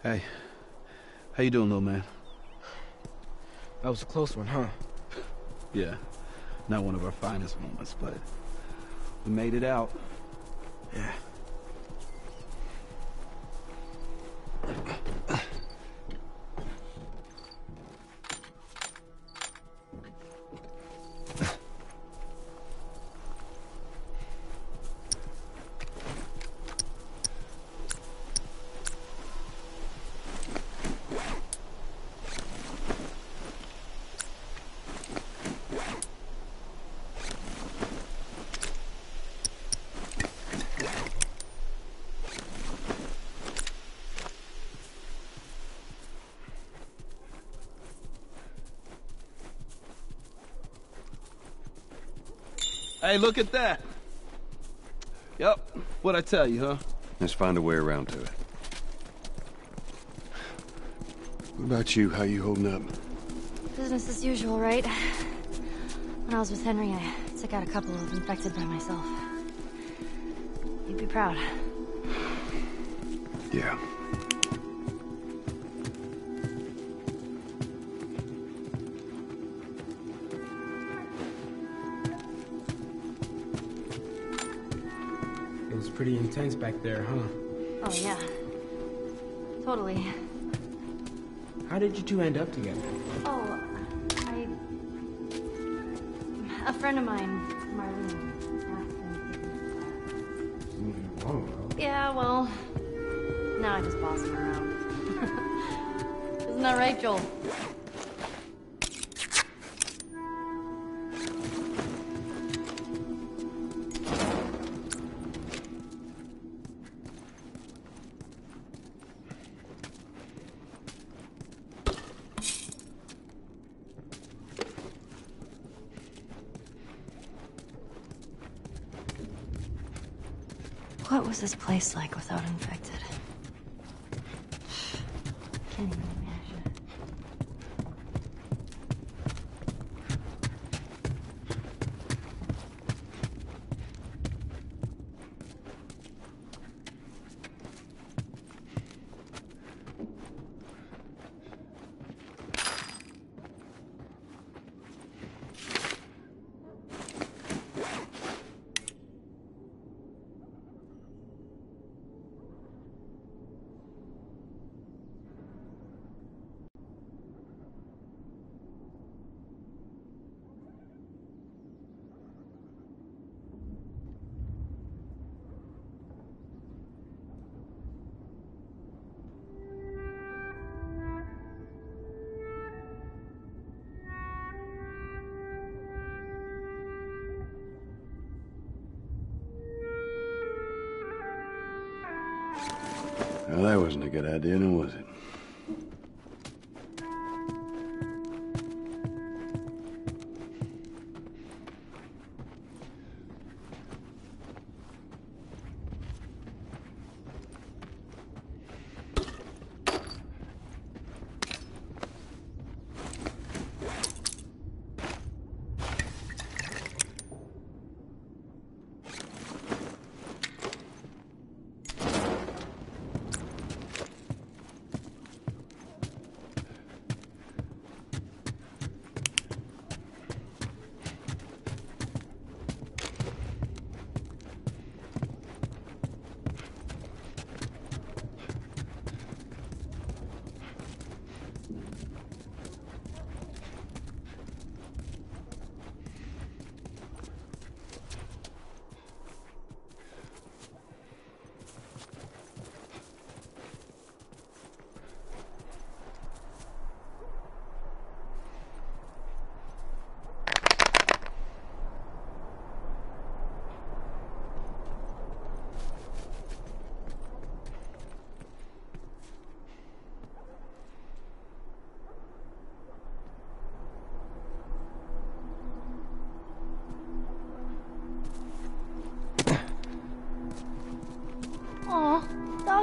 Hey. How you doing, little man? That was a close one, huh? Yeah. Not one of our finest moments, but we made it out. Yeah. Look at that. Yep. What'd I tell you, huh? Let's find a way around to it. What about you? How you holding up? Business as usual, right? When I was with Henry, I took out a couple of infected by myself. You'd be proud. Yeah. Pretty intense back there, huh? Oh, yeah. Totally. How did you two end up together? Oh, I... A friend of mine, Marlene, asked me to take him to Moving along, bro. class. Yeah, well... Now I just boss him around. Isn't that right, Joel? Place like without infected? A good idea, now was it?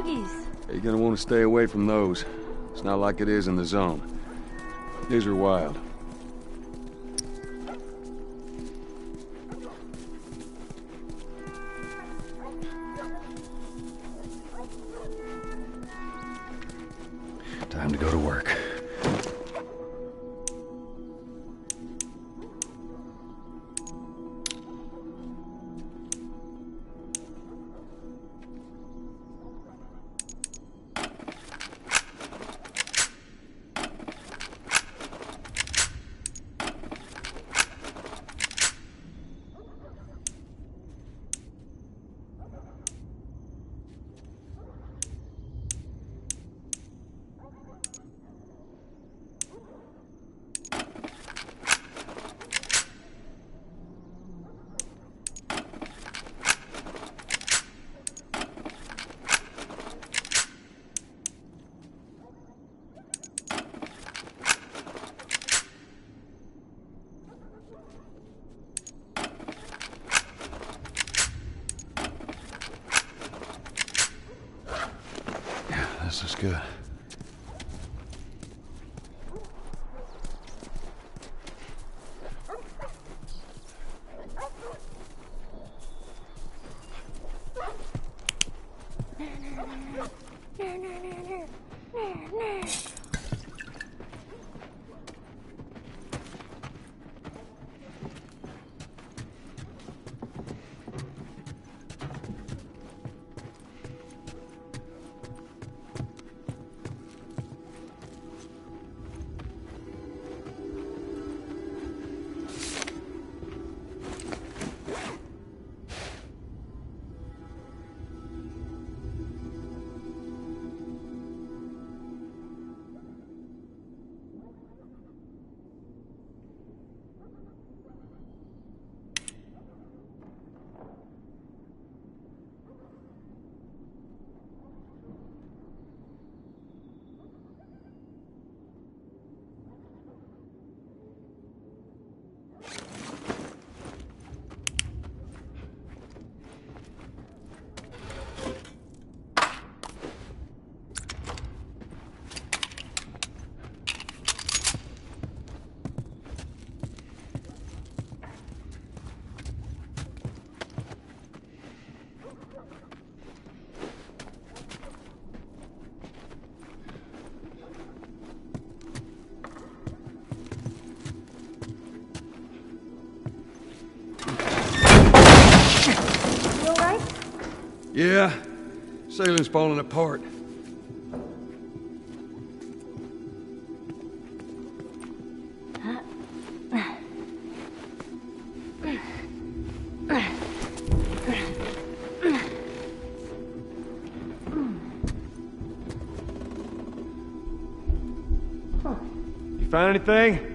You're gonna want to stay away from those. It's not like it is in the zone. These are wild. Yeah, ceiling's falling apart. You find anything?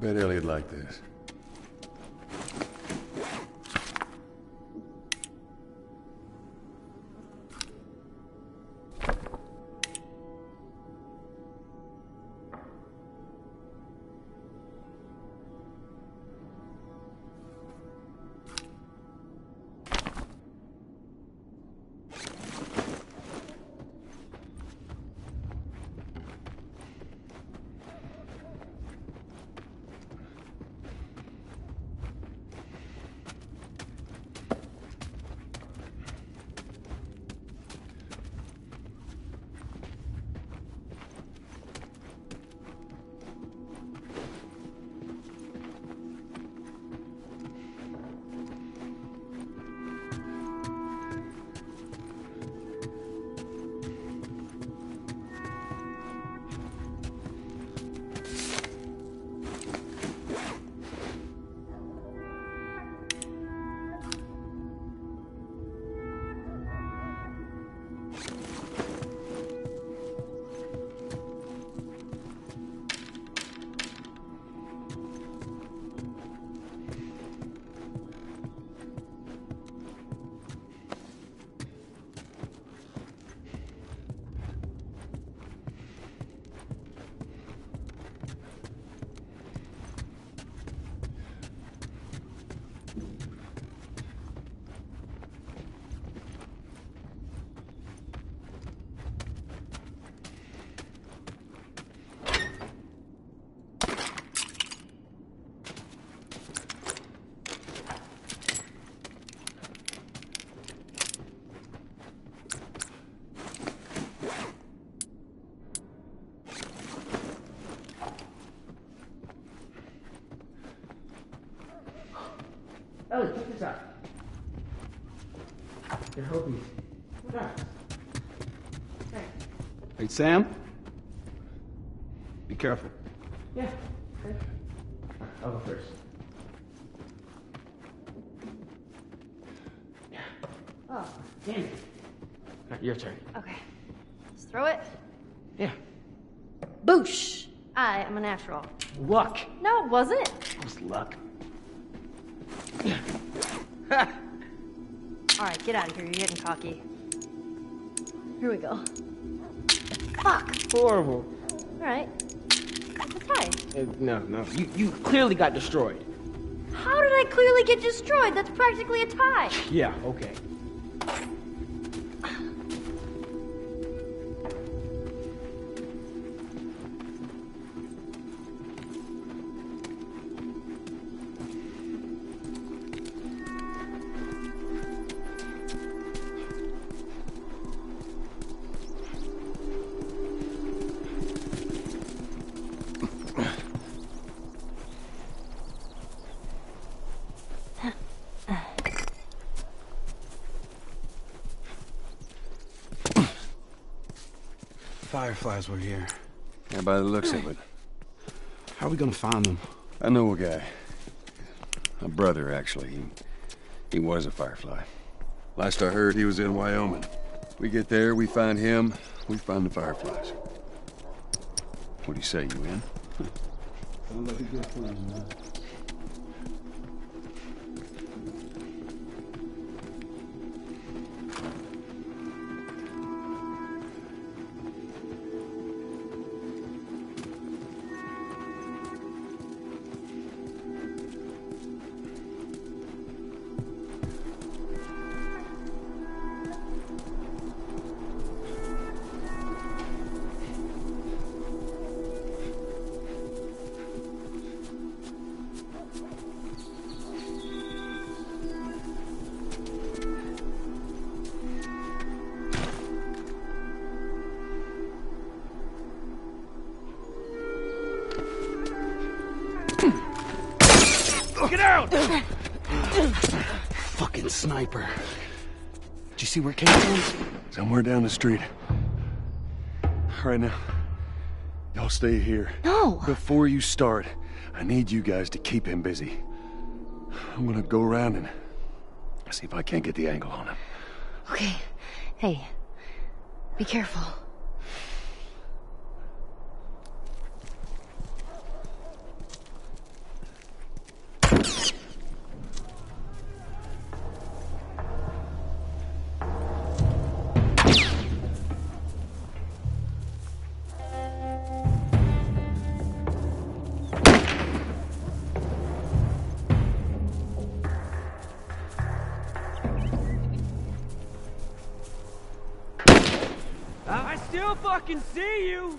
bet Elliot liked this. Hey, Sam? Be careful. Yeah. Okay. I'll go first. Oh, damn it. Your turn. Okay. Let's throw it. Yeah. Boosh! I am a natural. Luck. No, it wasn't. It was luck. Alright, get out of here. You're getting cocky. Here we go. Fuck! Horrible. Alright. It's a tie. Uh, no, no. You, you clearly got destroyed. How did I clearly get destroyed? That's practically a tie. Yeah, okay. Fireflies were here. Yeah, by the looks of it. How are we gonna find them? I know a guy. A brother, actually. He, he was a Firefly. Last I heard, he was in Wyoming. We get there, we find him, we find the Fireflies. What do you say, you in? Sounds like a good plan, man. See where it is? Somewhere down the street. Right now, y'all stay here. No! Before you start, I need you guys to keep him busy. I'm gonna go around and see if I can't get the angle on him. Okay. Hey. Be careful. Fucking see you!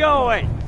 Going?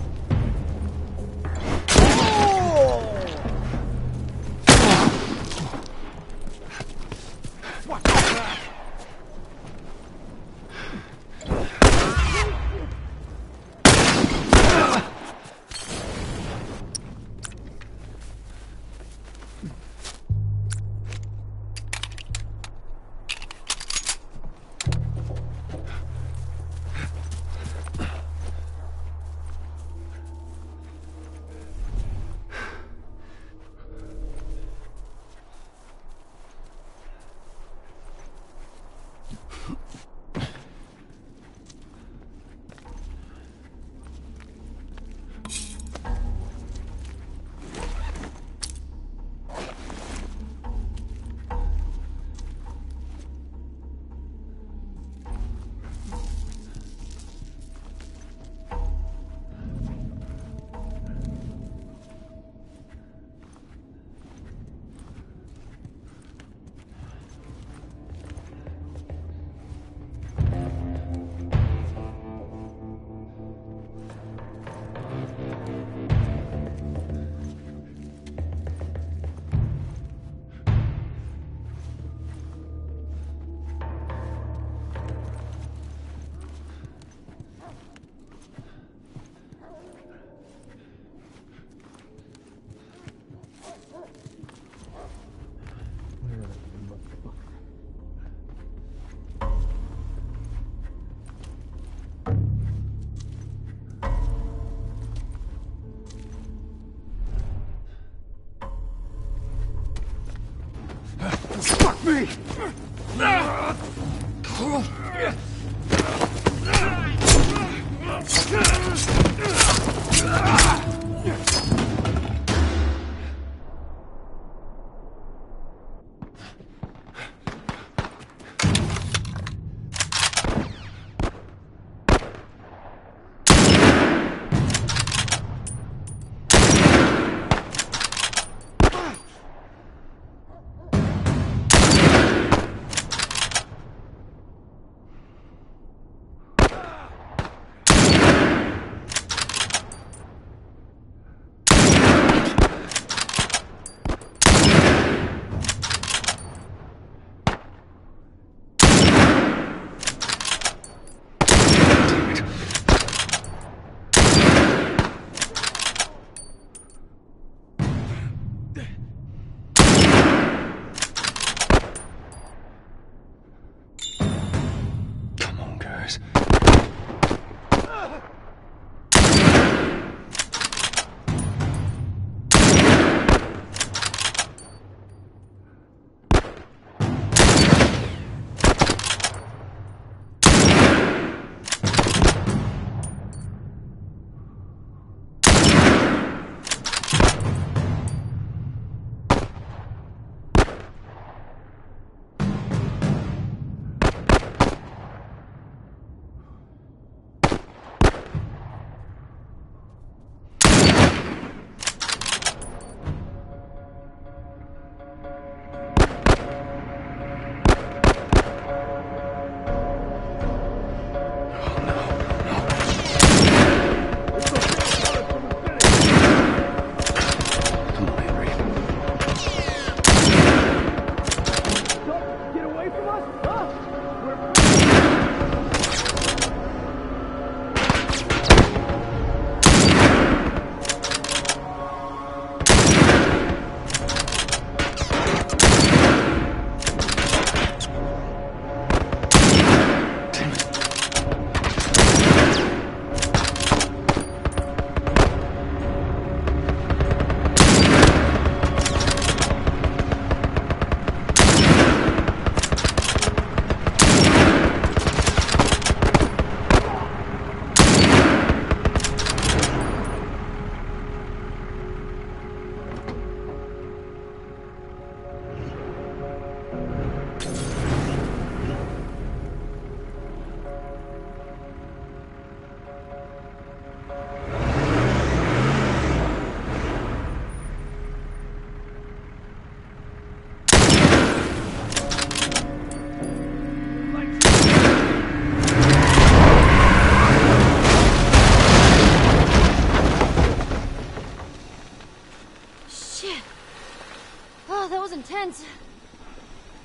Oh, that was intense.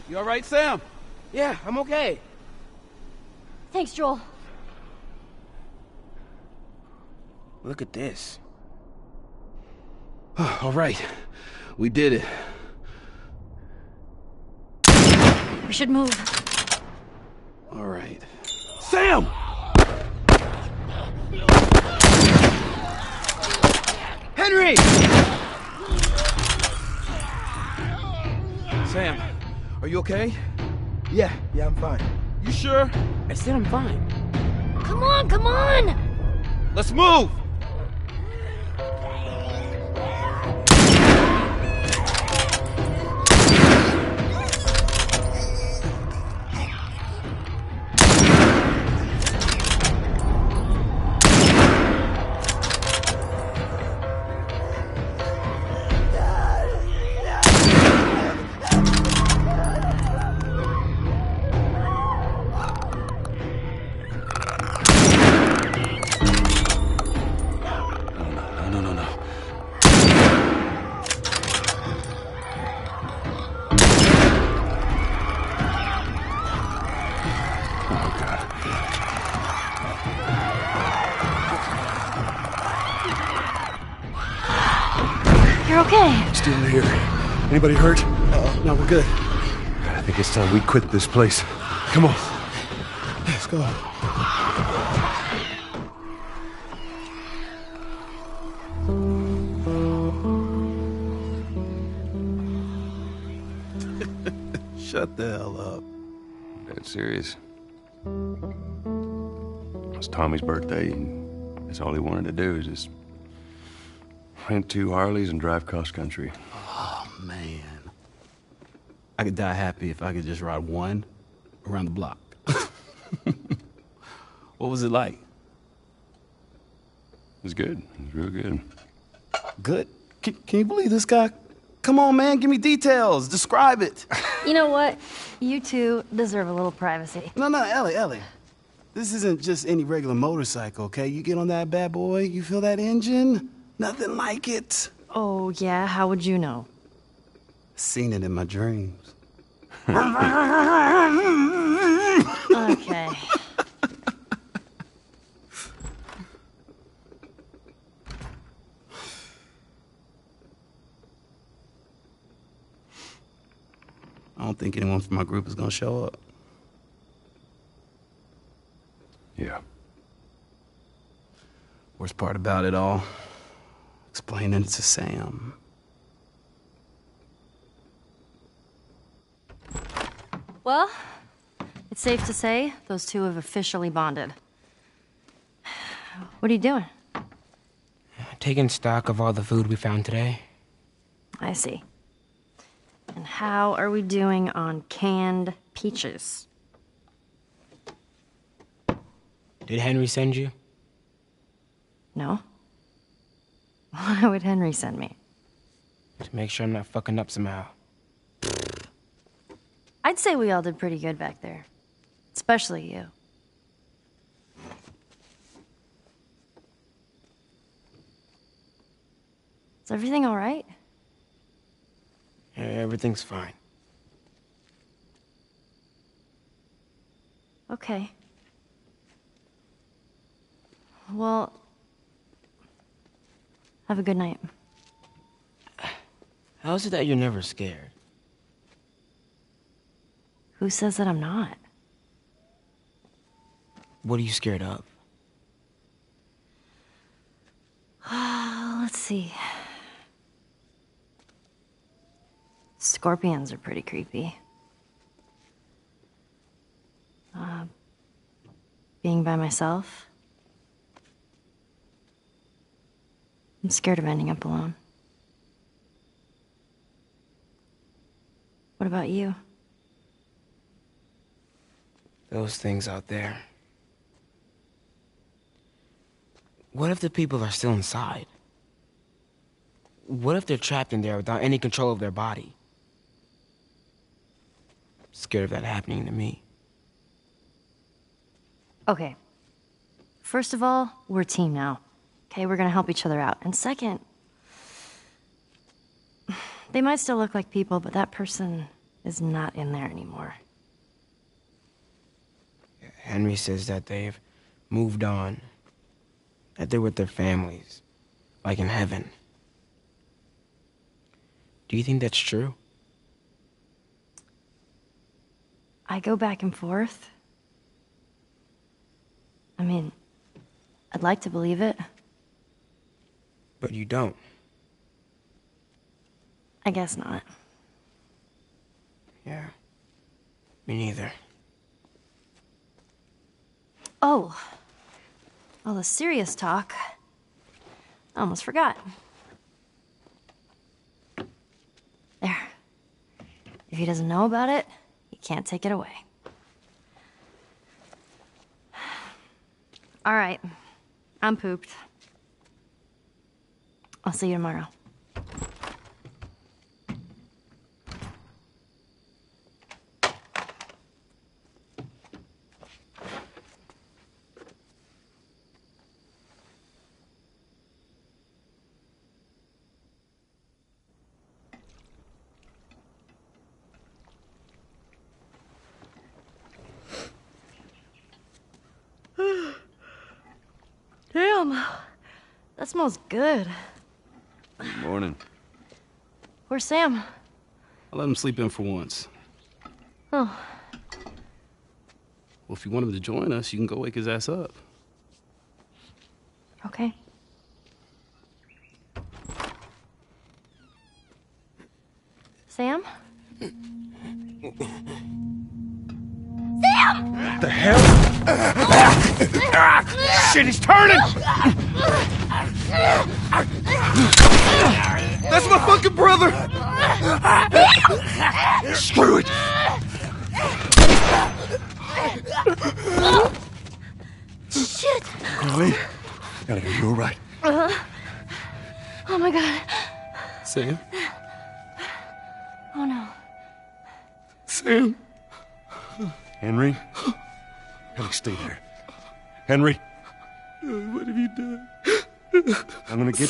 You all right, Sam? Yeah, I'm okay. Thanks, Joel. Look at this. all right. We did it. We should move. All right. Sam! Henry! Sam, are you okay? Yeah, yeah, I'm fine. You sure? I said I'm fine. Come on, come on! Let's move! Anybody hurt? oh No, we're good. I think it's time we quit this place. Come on. Let's go. Shut the hell up. Dead serious. It's Tommy's birthday, and that's all he wanted to do is just rent two Harleys and drive cross country. Man. I could die happy if I could just ride one around the block. what was it like? It was good. It was real good. Good. Can, can you believe this guy? Come on, man, give me details. Describe it. You know what? You two deserve a little privacy. No, no, Ellie, Ellie. This isn't just any regular motorcycle, okay? You get on that bad boy, you feel that engine? Nothing like it. Oh, yeah? How would you know? Seen it in my dreams. Okay. I don't think anyone from my group is gonna show up. Yeah. Worst part about it all, explaining it to Sam. Well, it's safe to say those two have officially bonded. What are you doing? Taking stock of all the food we found today. I see. And how are we doing on canned peaches? Did Henry send you? No? Why would Henry send me? To make sure I'm not fucking up somehow. I'd say we all did pretty good back there. Especially you. Is everything all right? Yeah, everything's fine. Okay. Well, have a good night. How is it that you're never scared? Who says that I'm not? What are you scared of? Let's see. Scorpions are pretty creepy. Uh, being by myself. I'm scared of ending up alone. What about you? Those things out there. What if the people are still inside? What if they're trapped in there without any control of their body? I'm Scared of that happening to me. Okay. First of all, we're a team now. Okay, we're gonna help each other out. And second, they might still look like people, but that person is not in there anymore. Henry says that they've moved on, that they're with their families, like in heaven. Do you think that's true? I go back and forth. I mean, I'd like to believe it. But you don't. I guess not. Yeah. Me neither. Oh. All the serious talk. I almost forgot. There. If he doesn't know about it, he can't take it away. All right. I'm pooped. I'll see you tomorrow. Damn. That smells good. Good morning. Where's Sam? I let him sleep in for once. Oh, Well, if you want him to join us, you can go wake his ass up.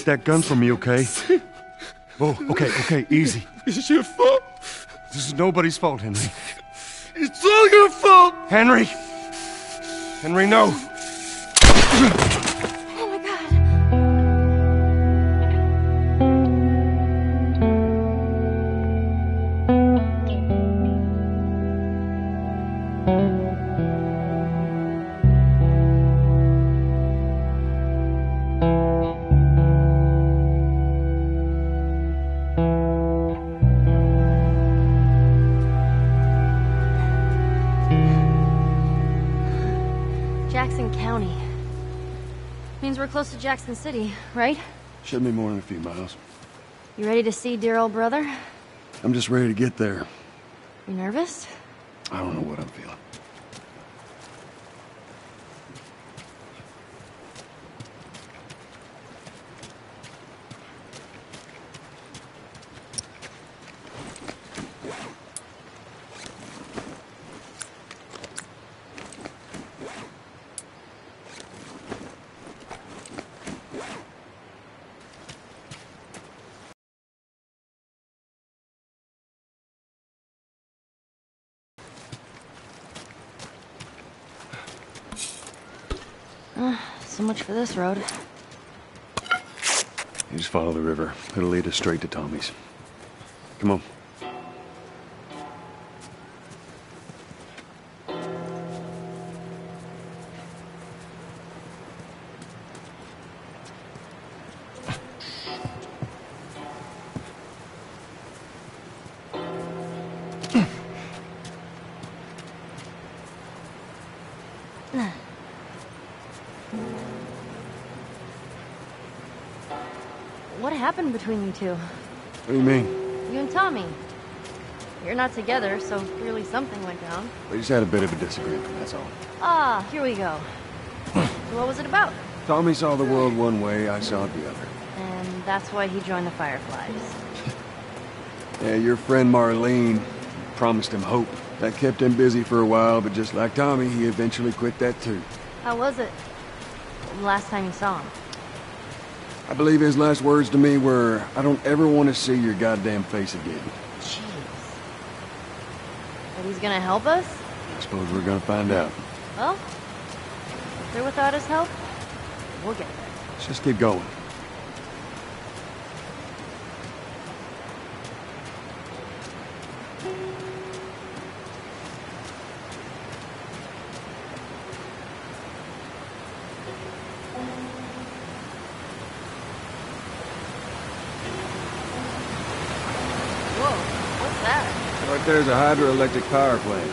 That gun from me, okay? Oh, okay, okay, easy. It's your fault. This is nobody's fault, Henry. It's all your fault. Henry! Henry, no! Means we're close to Jackson City, right? Shouldn't be more than a few miles. You ready to see dear old brother? I'm just ready to get there. You nervous? I don't know what I'm feeling. So much for this road. You just follow the river. It'll lead us straight to Tommy's. Come on. Between you two? What do you mean? You and Tommy. You're not together, so clearly something went down. We just had a bit of a disagreement, that's all. Ah, here we go. so what was it about? Tommy saw the world one way, I saw it the other. And that's why he joined the Fireflies. Yeah, your friend Marlene promised him hope. That kept him busy for a while, but just like Tommy, he eventually quit that too. How was it? Last time you saw him? I believe his last words to me were, I don't ever want to see your goddamn face again. Jeez. But he's gonna help us? I suppose we're gonna find out. Well, if they're without his help, we'll get there. Let's just keep going. Whoa, what's that? Right there's a hydroelectric power plant.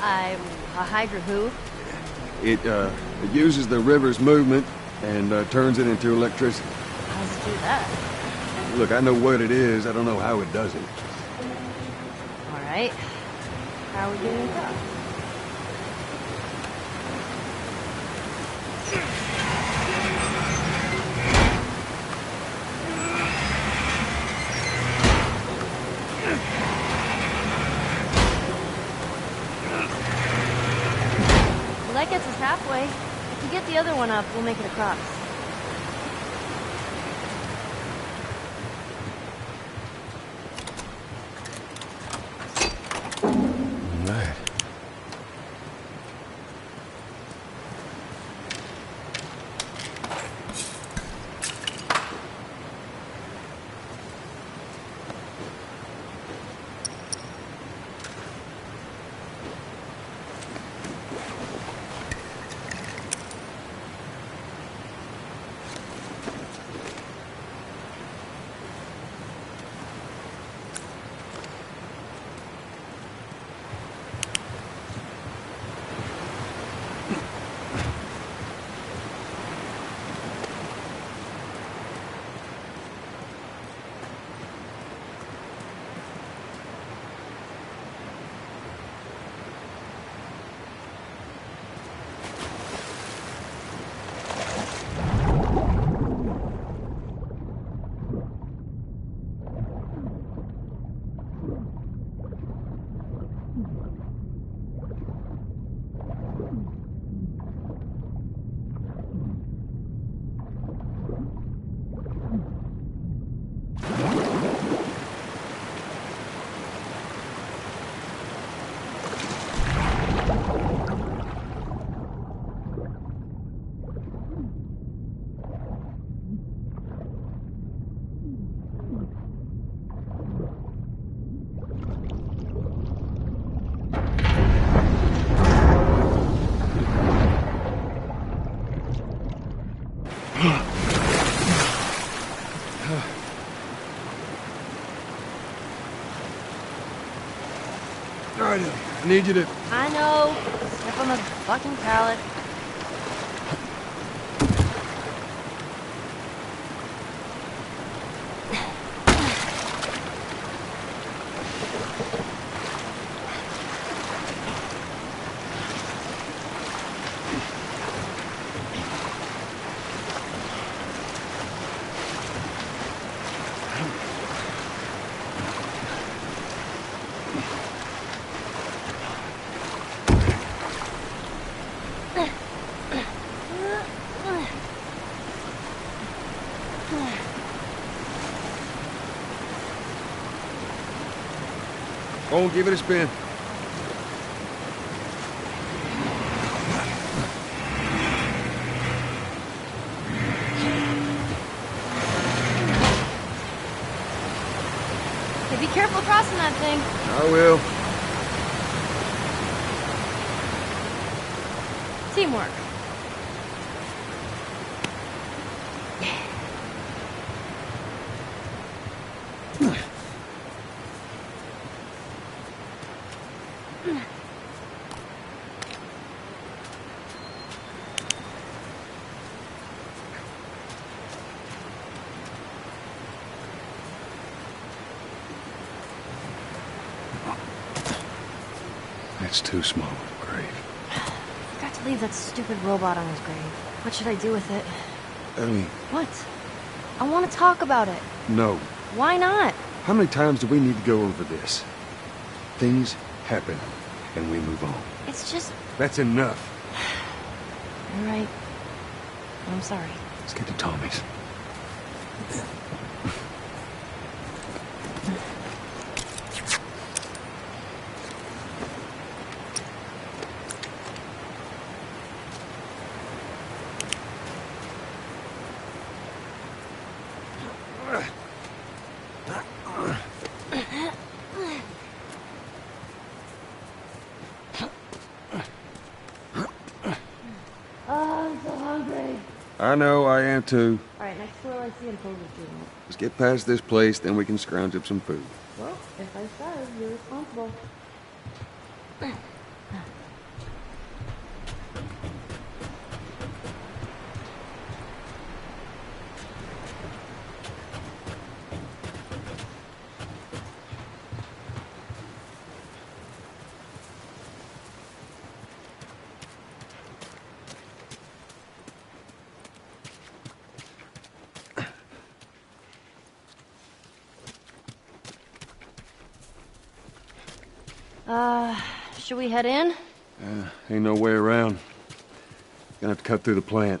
I... a Hydra who? It, uh, it uses the river's movement and uh, turns it into electricity. How does it do that? Look, I know what it is. I don't know how it does it. Alright. How are we doing that? Well, that gets us halfway. If we get the other one up, we'll make it across. Need you to... I know. Step on the fucking pallet. Go give it a spin. Hey, be careful crossing that thing. I will. Teamwork. That's too small of a grave. Forgot to leave that stupid robot on his grave. What should I do with it? Ellie, What? I want to talk about it. no. Why not? How many times do we need to go over this? Things happen, and we move on. It's just. That's enough. You're right. I'm sorry. Let's get to Tommy's. Oh, I'm so hungry. I know, I am too. Alright, next door I see you. Let's get past this place, then we can scrounge up some food. Well, if I starve, you're responsible. Uh, should we head in? Uh, ain't no way around. Gonna have to cut through the plant.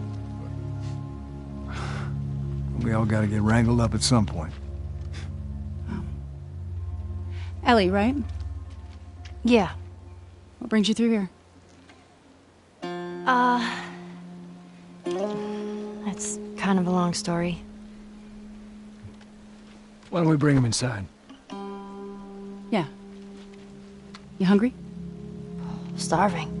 all gotta get wrangled up at some point. Ellie, right? Yeah. What brings you through here? Uh. That's kind of a long story. Why don't we bring him inside? Yeah. You hungry? Starving.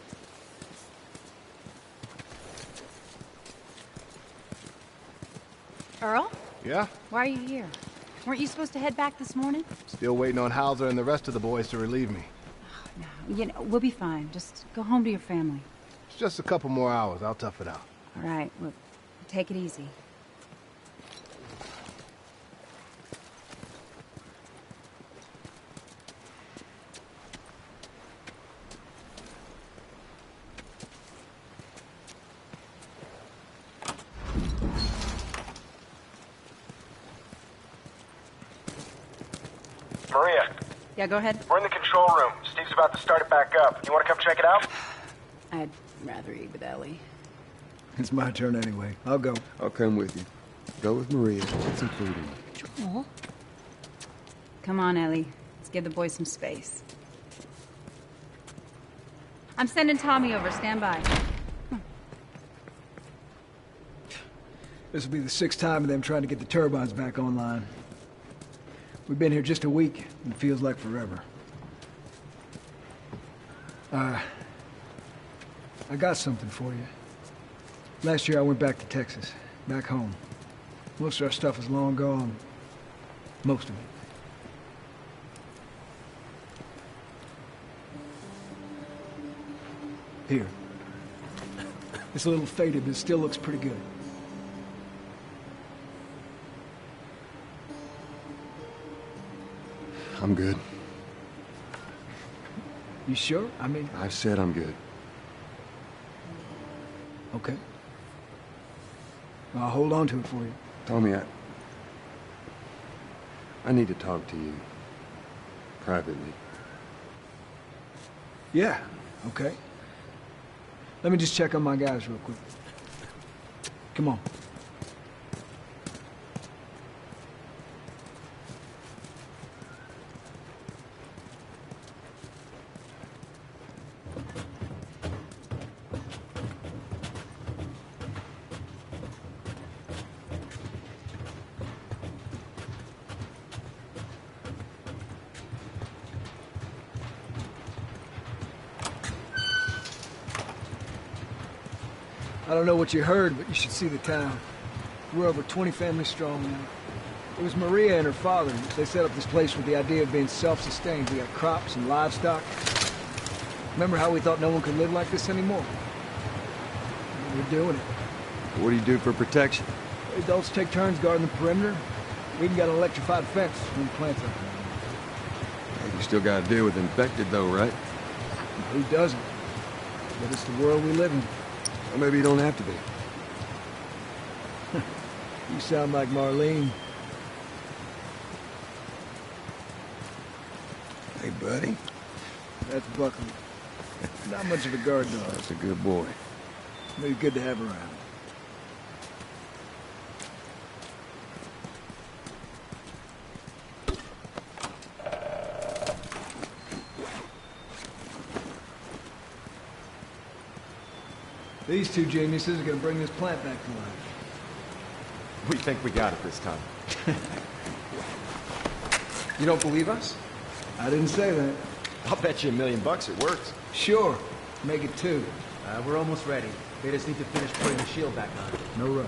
Earl? Yeah? Why are you here? Weren't you supposed to head back this morning? Still waiting on Hauser and the rest of the boys to relieve me. Oh, no, you know, we'll be fine. Just go home to your family. It's just a couple more hours. I'll tough it out. All right, well, take it easy. Maria, Yeah, go ahead. we're in the control room. Steve's about to start it back up. You want to come check it out? I'd rather eat with Ellie. It's my turn anyway. I'll go. I'll come with you. Go with Maria. Get some food in. Joel? Come on, Ellie. Let's give the boys some space. I'm sending Tommy over. Stand by. This will be the sixth time of them trying to get the turbines back online. We've been here just a week, and it feels like forever. Uh, I got something for you. Last year I went back to Texas, back home. Most of our stuff is long gone. Most of it. Here. It's a little faded, but it still looks pretty good. I'm good. You sure? I mean, I said I'm good. okay. I'll hold on to it for you. Tommy, I... I need to talk to you. Privately. Yeah, okay. Let me just check on my guys real quick. Come on. What you heard, but you should see the town. We're over 20 families strong now. It was Maria and her father. They set up this place with the idea of being self-sustained. We got crops and livestock. Remember how we thought no one could live like this anymore? We're doing it. What do you do for protection? Adults take turns guarding the perimeter. We even got an electrified fence when the plants up. You still gotta deal with infected though, right? Who doesn't? But it's the world we live in. Or maybe you don't have to be. you sound like Marlene. Hey, buddy. That's Buckley. Not much of a guard dog. That's a good boy. Maybe good to have around. These two geniuses are gonna bring this plant back to life. We think we got it this time. you don't believe us? I didn't say that. I'll bet you a million bucks it works. Sure. Make it two. Uh, we're almost ready. They just need to finish putting the shield back on. No rush.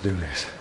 Do this.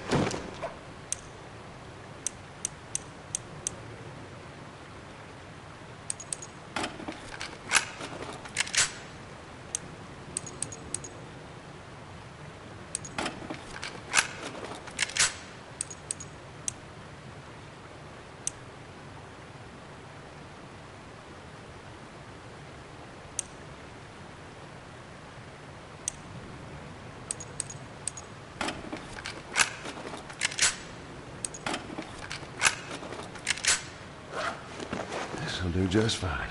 Just fine.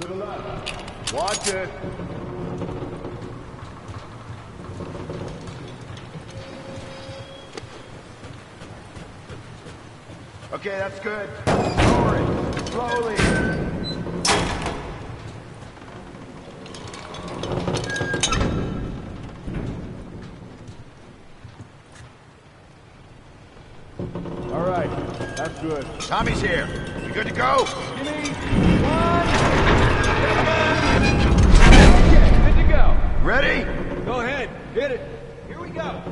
To the left. Watch it. Okay, that's good. Slowly. Good. Tommy's here. You good to go? Give me one. Okay, good to go. Ready? Go ahead, hit it. Here we go.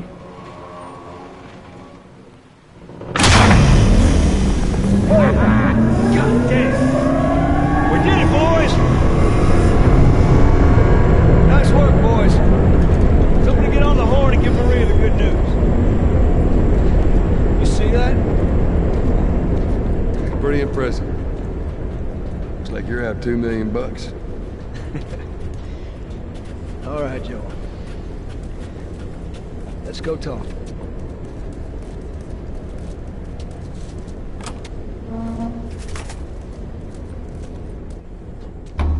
God damn. We did it, boys. Nice work, boys. Somebody get on the horn and give Maria the good news. You see that? Pretty impressive. Looks like you're out two million bucks. All right, Joel. Let's go talk.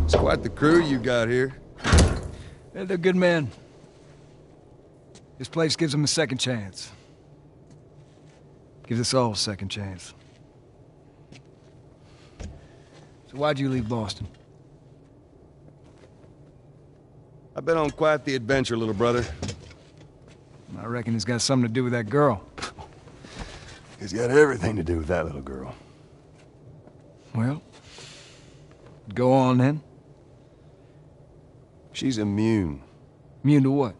It's quite the crew you got here. Yeah, they're good men. This place gives them a second chance. Gives us all a second chance. So why'd you leave Boston? I've been on quite the adventure, little brother. I reckon it's got something to do with that girl. It's got everything to do with that little girl. Well, go on then. She's immune. Immune to what?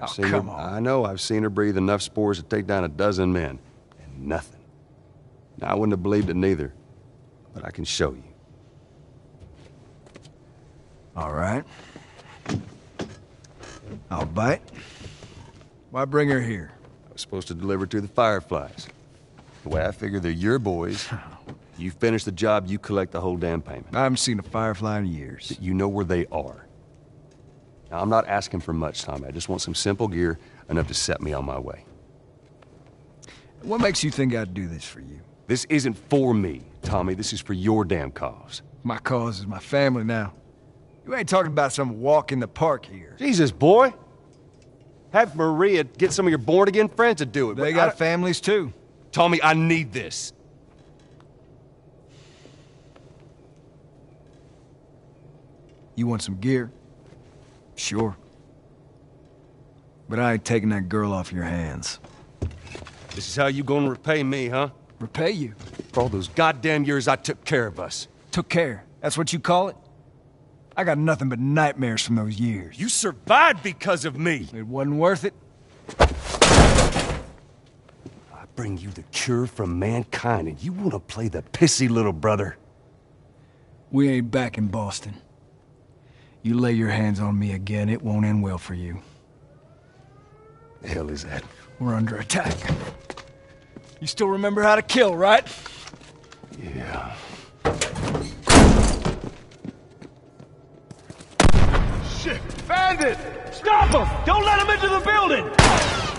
I've Oh, come her, on. I know I've seen her breathe enough spores to take down a dozen men. And nothing. Now, I wouldn't have believed it neither. But I can show you. All right. I'll bite. Why bring her here? I was supposed to deliver to the Fireflies. The way I figure they're your boys. You finish the job, you collect the whole damn payment. I haven't seen a firefly in years. You know where they are. Now, I'm not asking for much, Tommy. I just want some simple gear, enough to set me on my way. What makes you think I'd do this for you? This isn't for me, Tommy. This is for your damn cause. My cause is my family now. You ain't talking about some walk in the park here. Jesus, boy. Have Maria get some of your born again friends to do it. They got families too. Tommy, I need this. You want some gear? Sure. But I ain't taking that girl off your hands. This is how you gonna repay me, huh? Repay you? For all those goddamn years I took care of us. Took care. That's what you call it? I got nothing but nightmares from those years. You survived because of me. It wasn't worth it. I bring you the cure from mankind, and you want to play the pissy little brother. We ain't back in Boston. You lay your hands on me again, it won't end well for you. The hell is that? We're under attack. You still remember how to kill, right? Yeah. Shit! Bandit! Stop him! Don't let him into the building!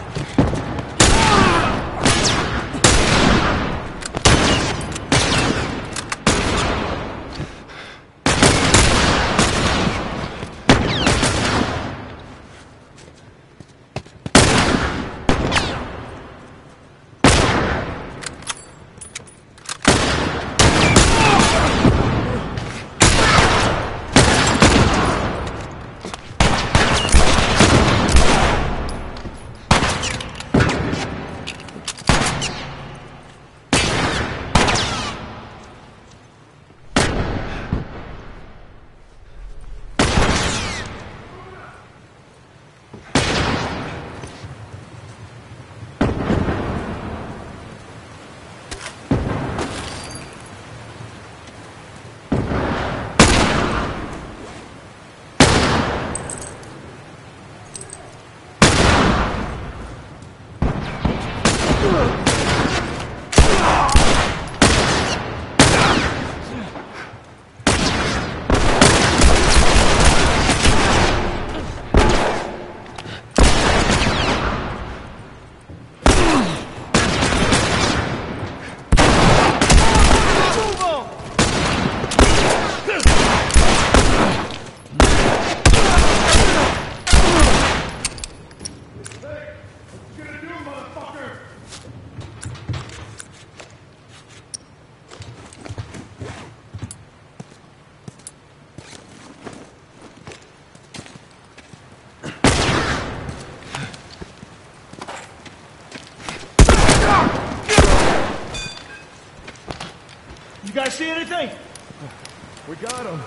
Got him.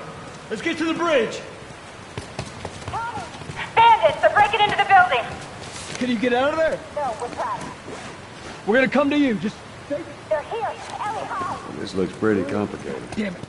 Let's get to the bridge. Bandits! They're breaking into the building! Can you get out of there? No, we're trapped. We're gonna come to you. Just They're here! Ellie, hide! This looks pretty complicated. damn it.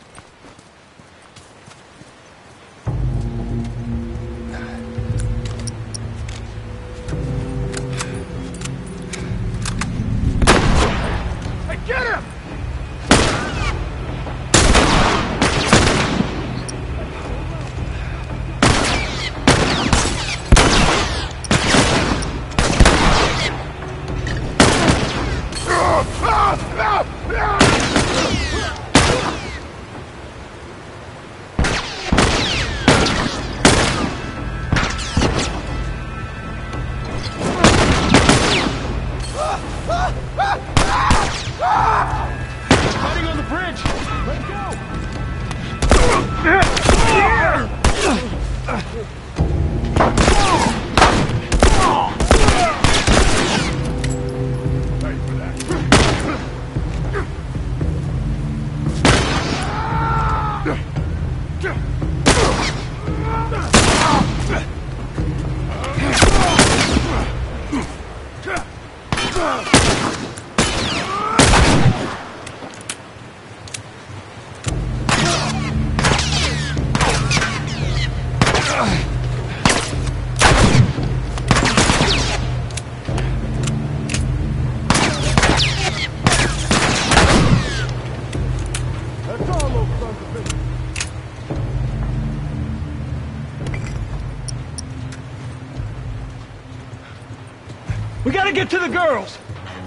Get to the girls!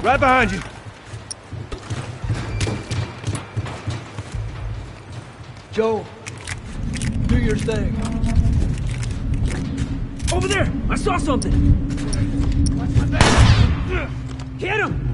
Right behind you. Joel, do your thing. Over there! I saw something! Get him!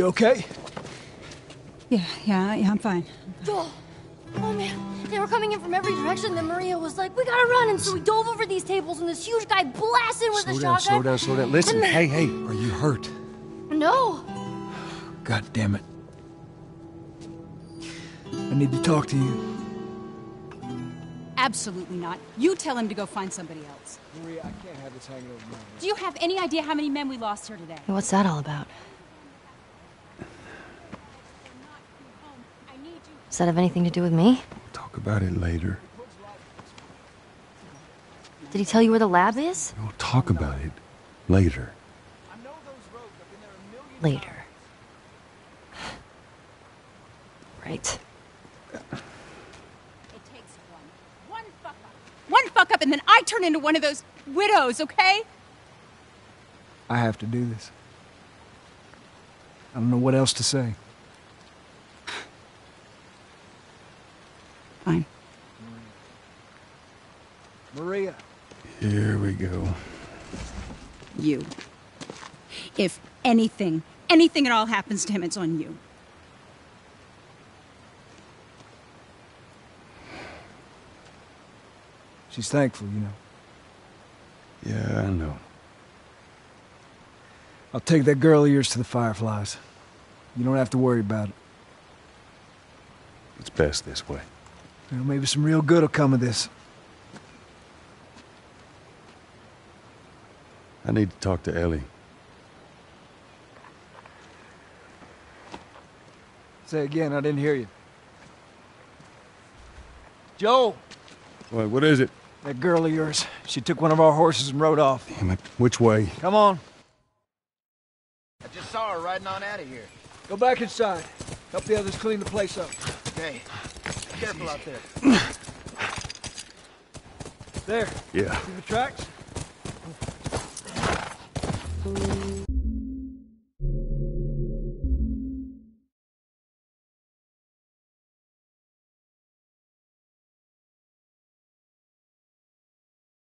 You okay? Yeah, yeah, yeah, I'm fine. Oh, oh man, they were coming in from every direction. Then Maria was like, "We gotta run!" And so we dove over these tables, and this huge guy blasted with Slow a down, shotgun. slow down, slow down. Listen, then- hey, hey, are you hurt? No, God damn it. I need to talk to you. Absolutely not. You tell him to go find somebody else. Maria, I can't have this hanging over my head. Do you have any idea how many men we lost here today? what's that all about? Does that have anything to do with me? Talk about it later. Did he tell you where the lab is? We'll talk about it later. Later. Right. It takes one. One fuck up. One fuck up, and then I turn into one of those widows, okay? I have to do this. I don't know what else to say. Fine. Maria. Here we go. You. If anything, anything at all happens to him, it's on you. She's thankful, you know. Yeah, I know. I'll take that girl of yours to the Fireflies. You don't have to worry about it. It's best this way. Well, maybe some real good will come of this. I need to talk to Ellie. Say again, I didn't hear you. Joe! What, what is it? That girl of yours. She took one of our horses and rode off. Damn it. Which way? Come on. I just saw her riding on out of here. Go back inside. Help the others clean the place up. Okay. Careful out there. There. Yeah. See the tracks?